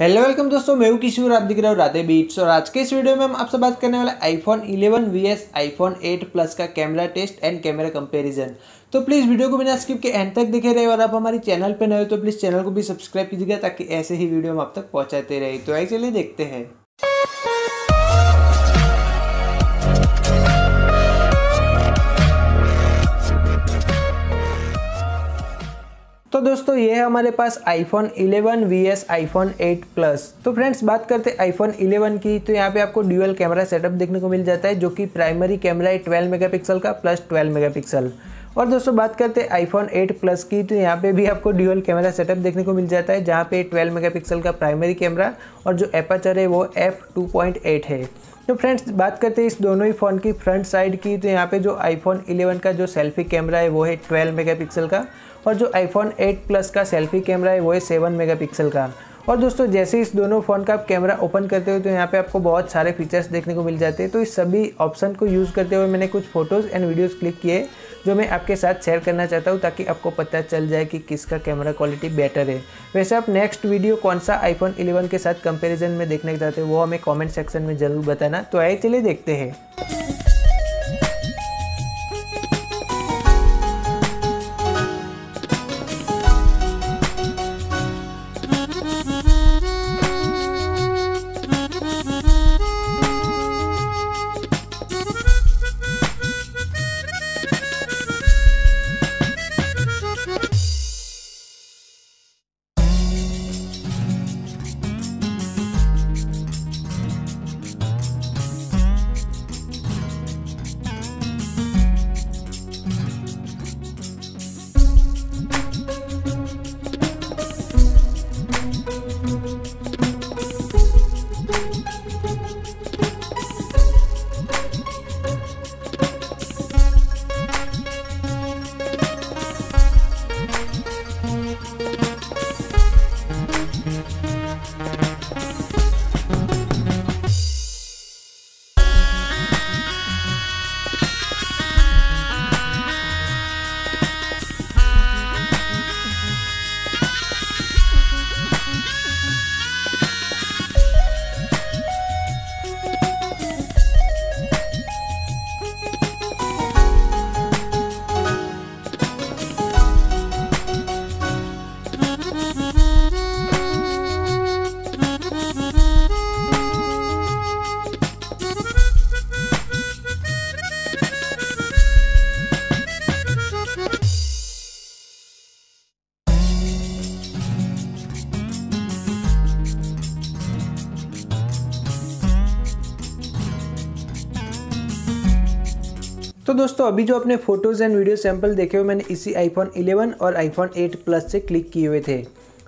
Hello welcome दोस्तों, मैं हूँ किशोर, आप दिख रहे हो राधे बीट्स और आज के इस वीडियो में हम आपसे बात करने वाले आईफोन 11 वीएस आईफोन 8 प्लस का camera test and camera comparison तो प्लीज़ वीडियो को बिना स्किप के एंड तक दिखे रहे और आप हमारी चैनल पर नए हो तो प्लीज़ चैनल को भी सब्सक्राइब कीजिएगा ताकि ऐसे ही वीडियो हम आप तक पहुँचाते रहे। तो आई चलिए देखते हैं। दोस्तों, ये है हमारे पास iPhone 11 vs iPhone 8 Plus तो फ्रेंड्स बात करते हैं iPhone 11 की। तो यहाँ पे आपको ड्यूअल कैमरा सेटअप देखने को मिल जाता है, जो कि प्राइमरी कैमरा है 12 मेगापिक्सल का प्लस 12 मेगापिक्सल और दोस्तों, बात करते हैं आईफोन 8 प्लस की। तो यहाँ पे भी आपको ड्यूअल कैमरा सेटअप देखने को मिल जाता है, जहाँ पे 12 मेगापिक्सल का प्राइमरी कैमरा और जो एपाचर है वो एफ़ 2.8 है। तो फ्रेंड्स, बात करते हैं इस दोनों ही फ़ोन की फ्रंट साइड की। तो यहाँ पे जो आईफोन 11 का जो सेल्फी कैमरा है, वो है 12 मेगापिक्सल का और जो आईफोन 8 प्लस का सेल्फी कैमरा है, वो है 7 मेगापिक्सल का। और दोस्तों, जैसे इस दोनों फ़ोन का आप कैमरा ओपन करते हो तो यहाँ पे आपको बहुत सारे फीचर्स देखने को मिल जाते हैं। तो इस सभी ऑप्शन को यूज़ करते हुए मैंने कुछ फ़ोटोज़ एंड वीडियोज़ क्लिक किए। जो मैं आपके साथ शेयर करना चाहता हूँ ताकि आपको पता चल जाए कि किसका कैमरा क्वालिटी बेटर है। वैसे आप नेक्स्ट वीडियो कौन सा आईफोन 11 के साथ कंपेरिजन में देखने चाहते हो, वो हमें कॉमेंट सेक्शन में ज़रूर बताना। तो आए चलिए देखते हैं। तो दोस्तों, अभी जो अपने फ़ोटोज़ एंड वीडियो सैंपल देखे हुए मैंने इसी आईफोन 11 और आईफोन 8 प्लस से क्लिक किए हुए थे।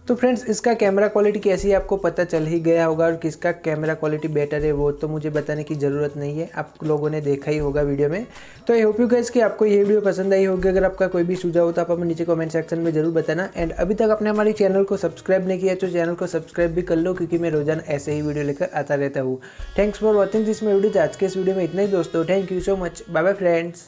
तो फ्रेंड्स इसका कैमरा क्वालिटी कैसी है आपको पता चल ही गया होगा और किसका कैमरा क्वालिटी बेटर है वो तो मुझे बताने की ज़रूरत नहीं है। आप लोगों ने देखा ही होगा वीडियो में। तो आई होप यू गैस कि आपको ये वीडियो पसंद आई होगी। अगर आपका कोई भी सुझाव हो तो आप हमें नीचे कमेंट सेक्शन में ज़रूर बताना। एंड अभी तक आपने हमारे चैनल को सब्सक्राइब नहीं किया तो चैनल को सब्सक्राइब भी कर लो, क्योंकि मैं रोज़ाना ऐसे ही वीडियो लेकर आता रहता हूँ। Thanks for watching this video आज के इस वीडियो में इतना ही दोस्तों। Thank you so much bye bye friends